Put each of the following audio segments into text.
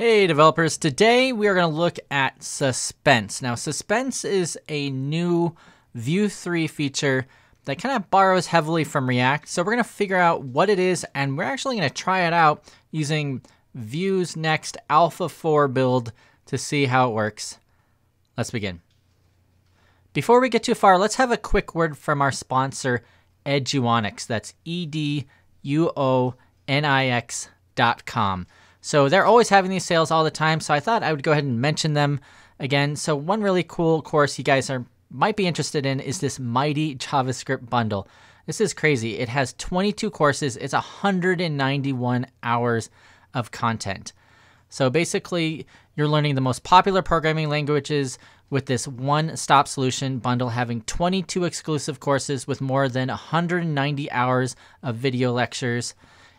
Hey developers, today we are going to look at Suspense. Now Suspense is a new Vue 3 feature that kind of borrows heavily from React. So we're going to figure out what it is and we're actually going to try it out using Vue's next Alpha 4 build to see how it works. Let's begin. Before we get too far, let's have a quick word from our sponsor, Eduonix. That's E D U O N I X dot com. So they're always having these sales all the time. So I thought I would go ahead and mention them again. So one really cool course you guys are might be interested in is this Mighty JavaScript bundle. This is crazy. It has 22 courses. It's 191 hours of content. So basically, you're learning the most popular programming languages with this one-stop solution bundle having 22 exclusive courses with more than 190 hours of video lectures.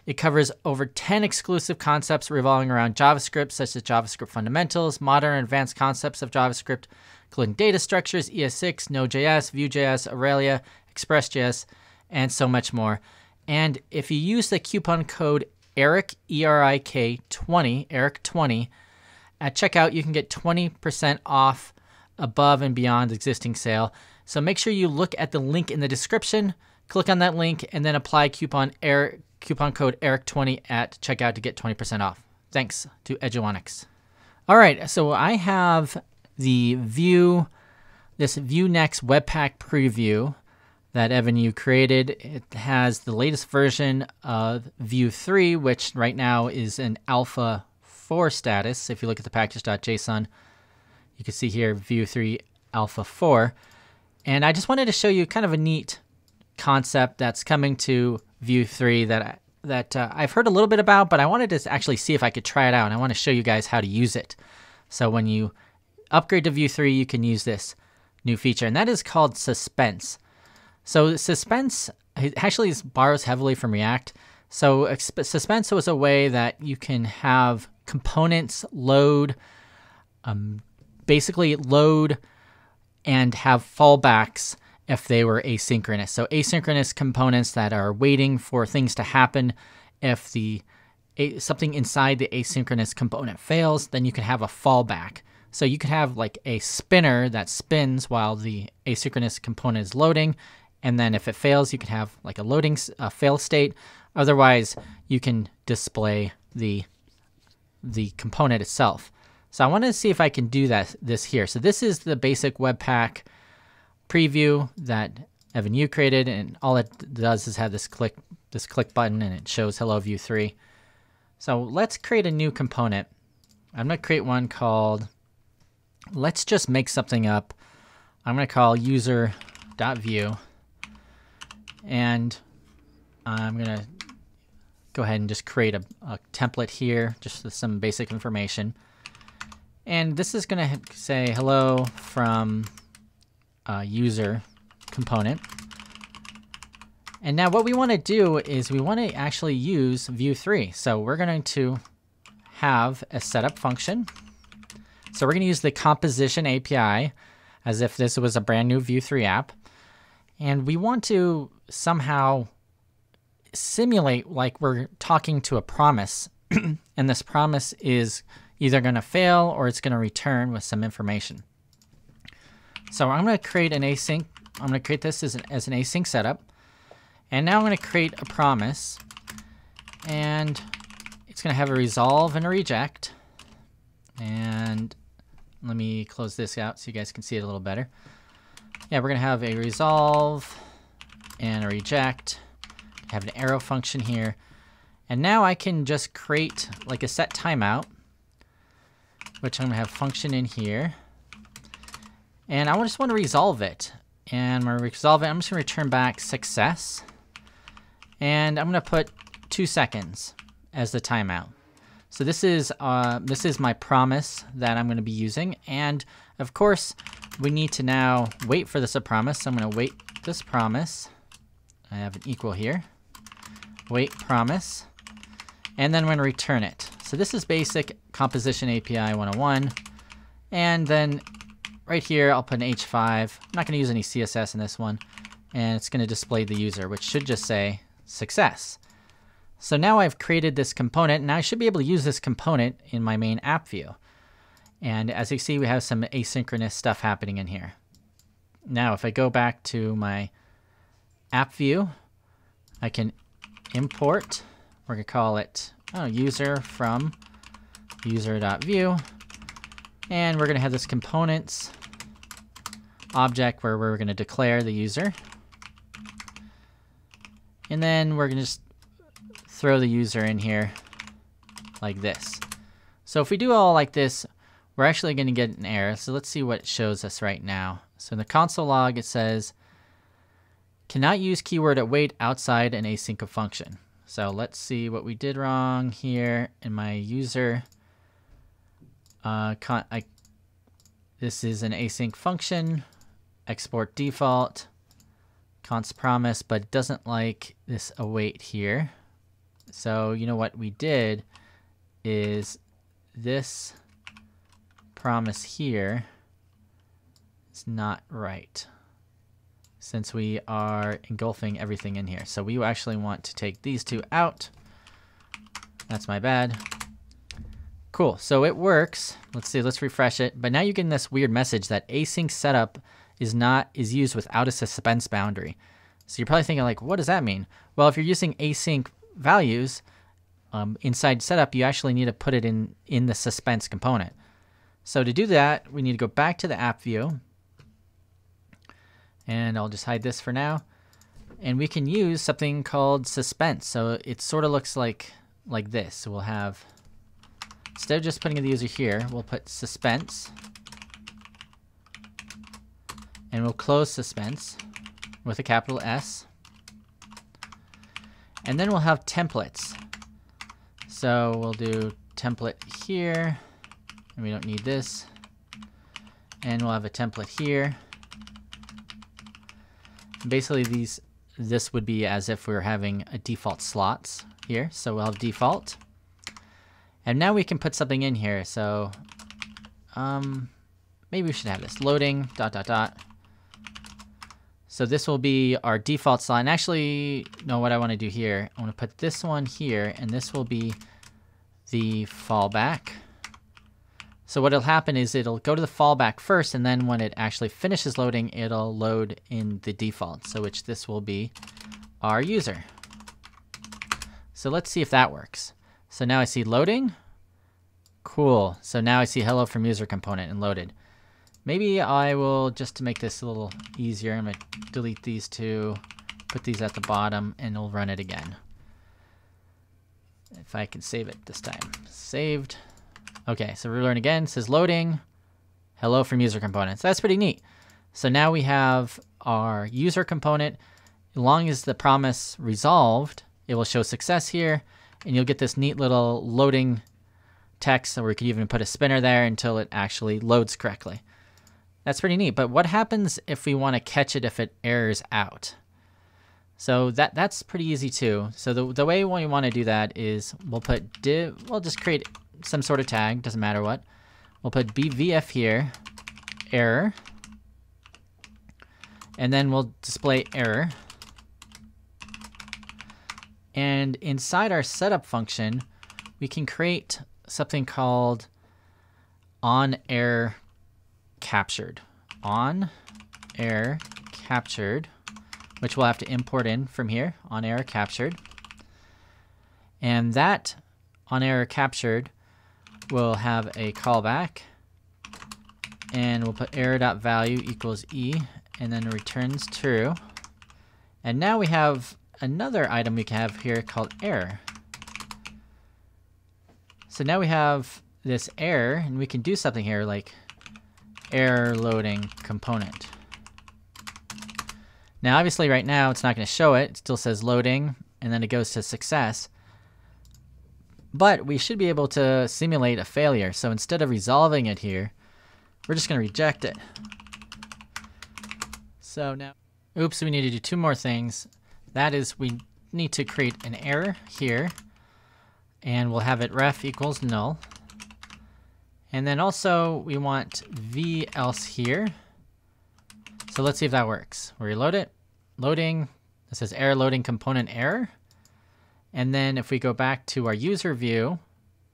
It covers over 10 exclusive concepts revolving around JavaScript, such as JavaScript fundamentals, modern and advanced concepts of JavaScript, including data structures, ES6, Node.js, Vue.js, Aurelia, ExpressJS, and so much more. And if you use the coupon code ERIK, E-R-I-K 20, ERIK 20, at checkout, you can get 20% off above and beyond existing sale. So make sure you look at the link in the description, click on that link, and then apply coupon ERIK coupon code ERIK20 at checkout to get 20% off. Thanks to Eduonix. All right, so I have the Vue, this Vue Next Webpack preview that Evan You created. It has the latest version of Vue 3, which right now is in alpha 4 status. If you look at the package.json, you can see here Vue 3 alpha 4. And I just wanted to show you kind of a neat concept that's coming to Vue 3 that that uh, I've heard a little bit about, but I wanted to actually see if I could try it out. And I want to show you guys how to use it. So when you upgrade to Vue 3, you can use this new feature, and that is called Suspense. So Suspense actually borrows heavily from React. So Suspense was a way that you can have components load, um, basically load and have fallbacks if they were asynchronous. So asynchronous components that are waiting for things to happen. If the something inside the asynchronous component fails, then you can have a fallback. So you could have like a spinner that spins while the asynchronous component is loading, and then if it fails, you can have like a loading a fail state. Otherwise, you can display the the component itself. So I want to see if I can do that this here. So this is the basic Webpack preview that Evan You created, and all it does is have this click this click button, and it shows Hello Vue 3. So let's create a new component. I'm going to create one called, let's just make something up. I'm going to call user.vue, and I'm going to go ahead and just create a, a template here, just some basic information. And this is going to say hello from uh, user component. And now what we want to do is we want to actually use Vue3. So we're going to have a setup function. So we're going to use the composition API as if this was a brand new Vue3 app. And we want to somehow simulate like we're talking to a promise. and this promise is either going to fail or it's going to return with some information. So I'm going to create an async. I'm going to create this as an, as an async setup. And now I'm going to create a promise. And it's going to have a resolve and a reject. And let me close this out so you guys can see it a little better. Yeah, we're going to have a resolve and a reject. Have an arrow function here. And now I can just create like a set timeout, which I'm going to have function in here. And I just want to resolve it. And to resolve it. I'm just going to return back success. And I'm going to put two seconds as the timeout. So this is uh, this is my promise that I'm going to be using. And of course, we need to now wait for this promise. So I'm going to wait this promise. I have an equal here. Wait promise. And then I'm going to return it. So this is basic composition API 101. And then right here, I'll put an H5. I'm not going to use any CSS in this one. And it's going to display the user, which should just say success. So now I've created this component and I should be able to use this component in my main app view. And as you see, we have some asynchronous stuff happening in here. Now, if I go back to my app view, I can import, we're gonna call it oh, user from user.vue. And we're gonna have this components object where we're gonna declare the user. And then we're gonna just throw the user in here like this. So if we do all like this, we're actually going to get an error. So let's see what it shows us right now. So in the console log, it says, cannot use keyword await outside an async function. So let's see what we did wrong here in my user. Uh, I, this is an async function, export default, const promise, but it doesn't like this await here. So you know what we did is this promise here is not right since we are engulfing everything in here. So we actually want to take these two out. That's my bad. Cool, so it works. Let's see, let's refresh it. But now you're getting this weird message that async setup is not is used without a suspense boundary. So you're probably thinking like, what does that mean? Well, if you're using async values um, inside setup, you actually need to put it in, in the suspense component. So to do that, we need to go back to the app view. And I'll just hide this for now. And we can use something called suspense. So it sort of looks like, like this. So we'll have, instead of just putting the user here, we'll put suspense. And we'll close suspense with a capital S. And then we'll have templates. So we'll do template here, and we don't need this. And we'll have a template here. Basically, these this would be as if we were having a default slots here. So we'll have default. And now we can put something in here. So um, maybe we should have this loading dot dot dot so this will be our default slot. And actually, no, what I want to do here, I want to put this one here, and this will be the fallback. So what will happen is it'll go to the fallback first, and then when it actually finishes loading, it'll load in the default, so which this will be our user. So let's see if that works. So now I see loading. Cool. So now I see hello from user component and loaded. Maybe I will, just to make this a little easier, I'm going to delete these two, put these at the bottom, and we'll run it again. If I can save it this time. Saved. Okay, so relearn again. It says loading. Hello from user components. That's pretty neat. So now we have our user component. As long as the promise resolved, it will show success here, and you'll get this neat little loading text, or we could even put a spinner there until it actually loads correctly. That's pretty neat. But what happens if we want to catch it if it errors out? So that that's pretty easy too. So the, the way we want to do that is we'll put div, we'll just create some sort of tag, doesn't matter what. We'll put v-if here, error, and then we'll display error. And inside our setup function, we can create something called on error captured. On error captured, which we'll have to import in from here, on error captured. And that on error captured will have a callback and we'll put error.value equals e and then returns true. And now we have another item we can have here called error. So now we have this error and we can do something here like error loading component. Now, obviously right now it's not going to show it. It still says loading, and then it goes to success. But we should be able to simulate a failure. So instead of resolving it here, we're just going to reject it. So now, oops, we need to do two more things. That is, we need to create an error here, and we'll have it ref equals null. And then also we want v else here. So let's see if that works. We reload it. Loading. This says error loading component error. And then if we go back to our user view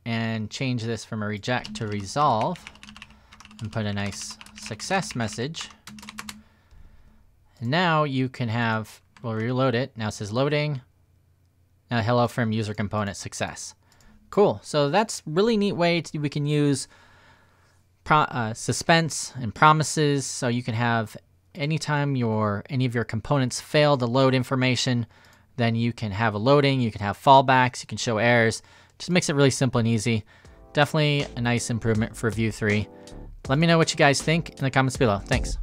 and change this from a reject to resolve and put a nice success message, and now you can have, we'll reload it. Now it says loading. Now hello from user component success. Cool. So that's really neat way to, we can use pro, uh, suspense and promises. So you can have anytime your any of your components fail to load information, then you can have a loading, you can have fallbacks, you can show errors. Just makes it really simple and easy. Definitely a nice improvement for Vue 3. Let me know what you guys think in the comments below. Thanks.